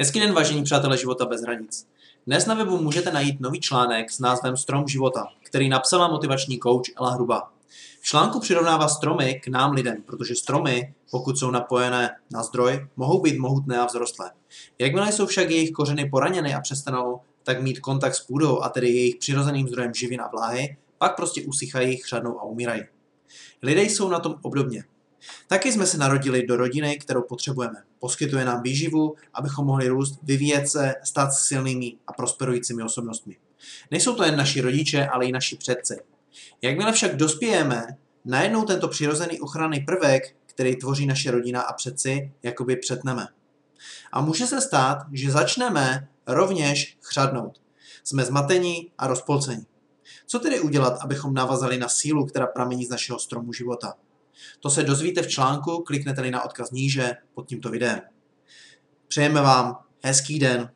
Hezký den, vážení přátelé života bez hranic. Dnes na webu můžete najít nový článek s názvem Strom života, který napsala motivační coach Ela Hruba. V článku přirovnává stromy k nám lidem, protože stromy, pokud jsou napojené na zdroj, mohou být mohutné a vzrostlé. Jakmile jsou však jejich kořeny poraněny a přestanou tak mít kontakt s půdou a tedy jejich přirozeným zdrojem živin a vláhy, pak prostě usychají, chřadnou a umírají. Lidé jsou na tom obdobně. Taky jsme se narodili do rodiny, kterou potřebujeme. Poskytuje nám výživu, abychom mohli růst, vyvíjet se, stát silnými a prosperujícími osobnostmi. Nejsou to jen naši rodiče, ale i naši předci. Jakmile však dospějeme, najednou tento přirozený ochranný prvek, který tvoří naše rodina a předci, jakoby přetneme. A může se stát, že začneme rovněž chřadnout. Jsme zmatení a rozpolcení. Co tedy udělat, abychom navazali na sílu, která pramení z našeho stromu života? To se dozvíte v článku, kliknete-li na odkaz níže pod tímto videem. Přejeme vám hezký den